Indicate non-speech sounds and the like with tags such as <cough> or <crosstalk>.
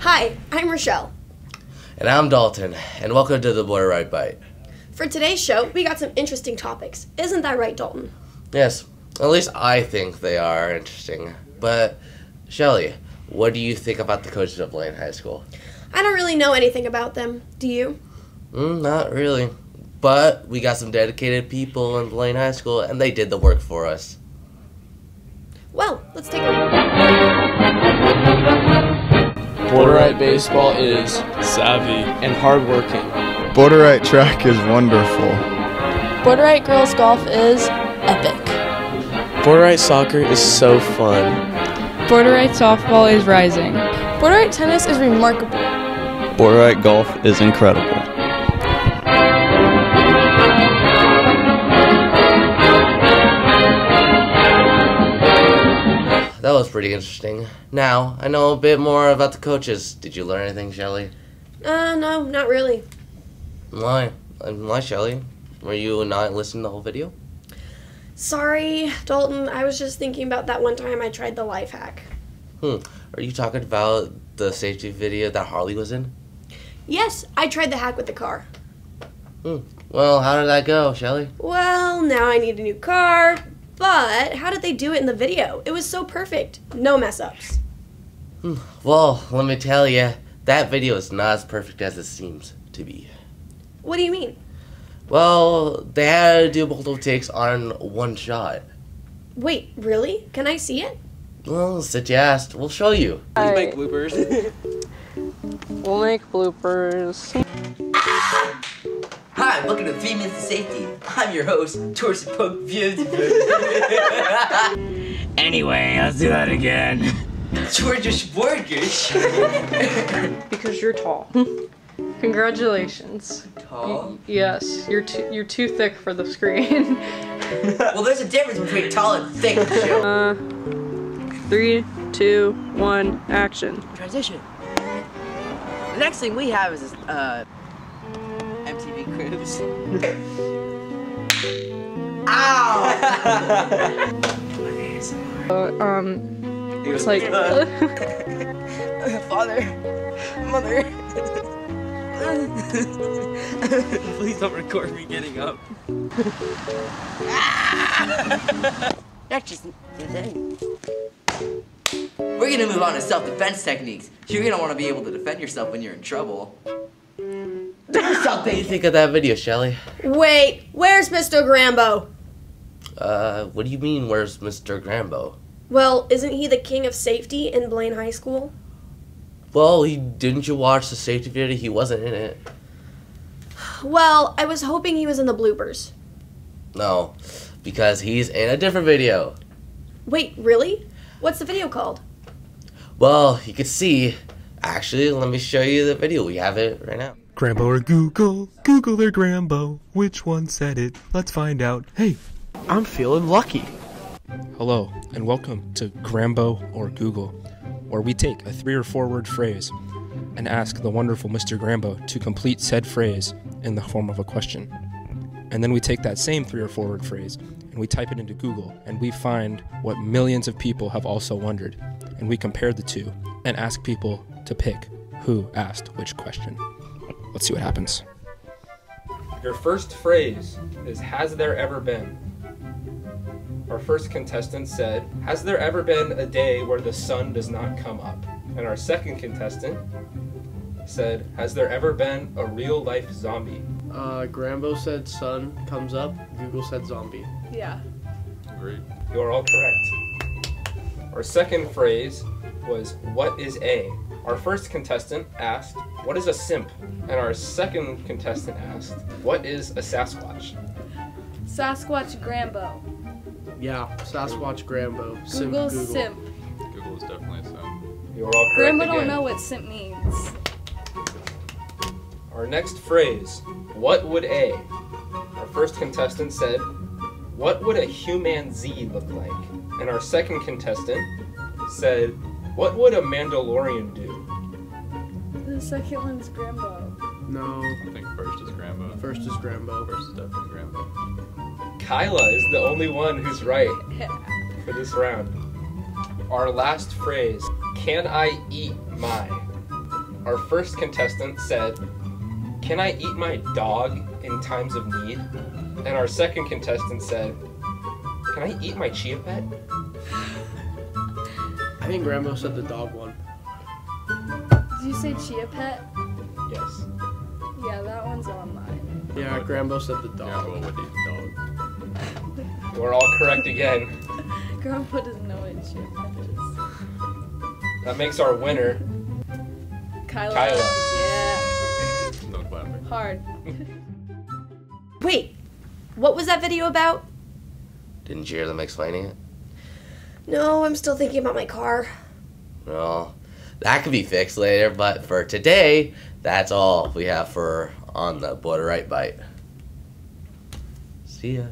Hi, I'm Rochelle. And I'm Dalton, and welcome to the Borderite Bite. For today's show, we got some interesting topics. Isn't that right, Dalton? Yes, at least I think they are interesting. But, Shelly, what do you think about the coaches of Blaine High School? I don't really know anything about them. Do you? Mm, not really. But we got some dedicated people in Blaine High School, and they did the work for us. Well, let's take a look. Borderite baseball is savvy, and hardworking. Borderite track is wonderful. Borderite girls golf is epic. Borderite soccer is so fun. Borderite softball is rising. Borderite tennis is remarkable. Borderite golf is incredible. That was pretty interesting. Now, I know a bit more about the coaches. Did you learn anything, Shelly? Uh, no, not really. Why? Why, Shelly? Were you not listening to the whole video? Sorry, Dalton. I was just thinking about that one time I tried the life hack. Hmm. Are you talking about the safety video that Harley was in? Yes, I tried the hack with the car. Hmm. Well, how did that go, Shelly? Well, now I need a new car, but how did they do it in the video? It was so perfect. No mess ups. Hmm. Well, let me tell you, that video is not as perfect as it seems to be. What do you mean? Well, they had to do multiple takes on one shot. Wait, really? Can I see it? Well, since you asked, we'll show you. Please make bloopers. We'll make bloopers. <laughs> Hi, welcome to Three Minutes of Safety. I'm your host, Torsi Poke <laughs> Anyway, let's do that again. Georgia Borgish. <laughs> Because you're tall. <laughs> Congratulations. Tall? Yes, you're too you're too thick for the screen. Well, there's a difference between tall and thick, Joe. uh, three, two, one, action. Transition. The next thing we have is, uh, MTV Cribs. Ow! Uh, <laughs> um, it's like <laughs> Father, mother. <laughs> Please don't record me getting up. That's just the. We're gonna move on to self-defense techniques. You're gonna want to be able to defend yourself when you're in trouble. Do What do you think of that video, Shelly? Wait, where's Mr. Grambo? Uh, what do you mean, where's Mr. Grambo? Well, isn't he the king of safety in Blaine High School? Well, he didn't you watch the safety video? He wasn't in it. Well, I was hoping he was in the bloopers. No, because he's in a different video. Wait, really? What's the video called? Well, you can see. Actually, let me show you the video. We have it right now. Grambo or Google? Google or Grambo? Which one said it? Let's find out. Hey, I'm feeling lucky. Hello, and welcome to Grambo or Google, where we take a three or four word phrase and ask the wonderful Mr. Grambo to complete said phrase in the form of a question. And then we take that same three or four word phrase and we type it into Google, and we find what millions of people have also wondered. And we compare the two and ask people to pick who asked which question. Let's see what happens. Your first phrase is Has there ever been? Our first contestant said, Has there ever been a day where the sun does not come up? And our second contestant said, Has there ever been a real life zombie? Uh, Grambo said sun comes up. Google said zombie. Yeah. Great. You are all correct. Our second phrase was, What is a? Our first contestant asked, What is a simp? And our second contestant asked, What is a Sasquatch? Sasquatch Grambo. Yeah, Sasquatch Grambo. Simp Google, Google. simp. Google is definitely a simp. You are all correct Grambo again. don't know what simp means. Our next phrase, what would a? Our first contestant said, what would a human Z look like? And our second contestant said, what would a Mandalorian do? The second one's Grambo. No, I think first is Grambo. first is Grambo. First is definitely Grambo. Kyla is the only one who's right <laughs> for this round. our last phrase, can I eat my? Our first contestant said, can I eat my dog in times of need? And our second contestant said, can I eat my chia pet? I think Rambo said the dog one. Did you say chia pet? Yes. Yeah, that one's on mine. Yeah, Grambo said the dog. would eat the dog. We're all correct again. <laughs> Grandpa doesn't know what chia pet is. That makes our winner. Kyla. Kyla. Yeah. No clapping. Hard. <laughs> Wait, what was that video about? Didn't you hear them explaining it? No, I'm still thinking about my car. Well, that could be fixed later, but for today, that's all we have for on the Borderite Bite. See ya.